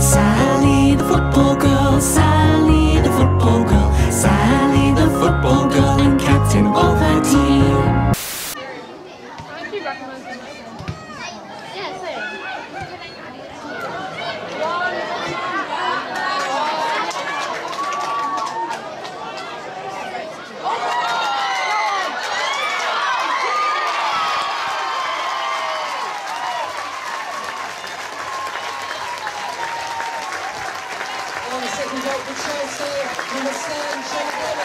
Sally the football girl, Sally the football girl, Sally the football girl and captain of the team. second goal for Chelsea, the seven, Sean